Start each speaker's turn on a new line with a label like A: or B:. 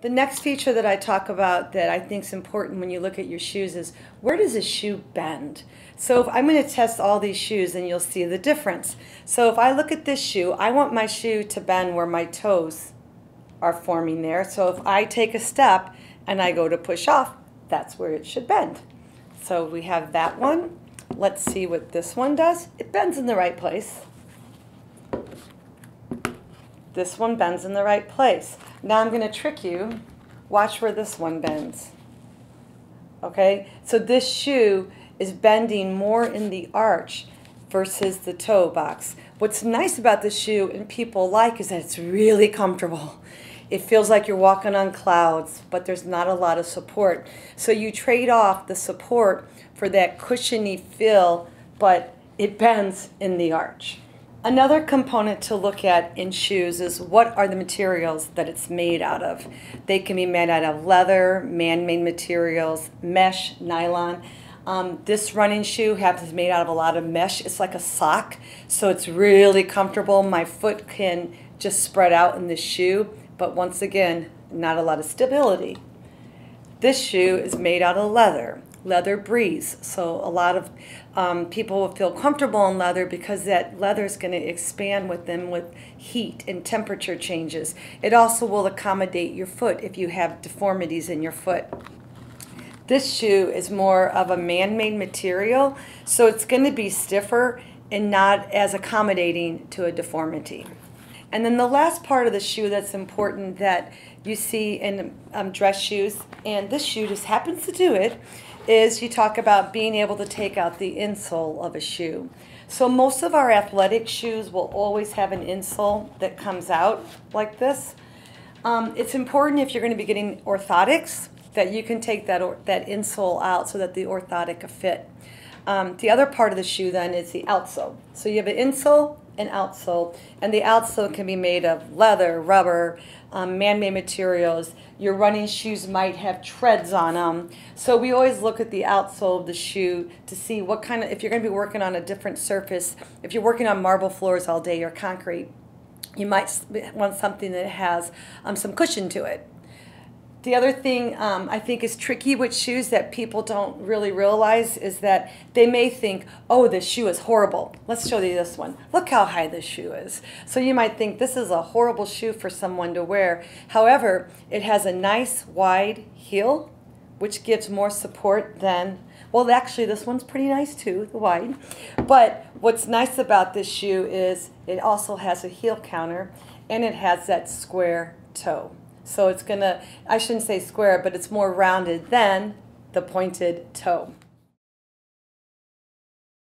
A: The next feature that I talk about that I think is important when you look at your shoes is where does a shoe bend? So I'm going to test all these shoes and you'll see the difference. So if I look at this shoe, I want my shoe to bend where my toes are forming there. So if I take a step and I go to push off, that's where it should bend. So we have that one. Let's see what this one does. It bends in the right place. This one bends in the right place. Now I'm going to trick you. Watch where this one bends. Okay, so this shoe is bending more in the arch versus the toe box. What's nice about this shoe and people like is that it's really comfortable. It feels like you're walking on clouds, but there's not a lot of support. So you trade off the support for that cushiony feel, but it bends in the arch. Another component to look at in shoes is what are the materials that it's made out of. They can be made out of leather, man-made materials, mesh, nylon. Um, this running shoe happens made out of a lot of mesh. It's like a sock, so it's really comfortable. My foot can just spread out in the shoe, but once again, not a lot of stability. This shoe is made out of leather leather breeze. So a lot of um, people will feel comfortable in leather because that leather is going to expand with them with heat and temperature changes. It also will accommodate your foot if you have deformities in your foot. This shoe is more of a man-made material, so it's going to be stiffer and not as accommodating to a deformity. And then the last part of the shoe that's important that you see in um, dress shoes, and this shoe just happens to do it, is you talk about being able to take out the insole of a shoe. So most of our athletic shoes will always have an insole that comes out like this. Um, it's important if you're going to be getting orthotics that you can take that, or, that insole out so that the orthotic fit. Um, the other part of the shoe then is the outsole. So you have an insole and outsole, and the outsole can be made of leather, rubber, um, man-made materials. Your running shoes might have treads on them. So we always look at the outsole of the shoe to see what kind of, if you're going to be working on a different surface, if you're working on marble floors all day or concrete, you might want something that has um, some cushion to it. The other thing um, I think is tricky with shoes that people don't really realize is that they may think, oh, this shoe is horrible. Let's show you this one. Look how high this shoe is. So you might think this is a horrible shoe for someone to wear. However, it has a nice wide heel, which gives more support than, well, actually, this one's pretty nice too, the wide. But what's nice about this shoe is it also has a heel counter and it has that square toe. So it's to, I shouldn't say square, but it's more rounded than the pointed toe.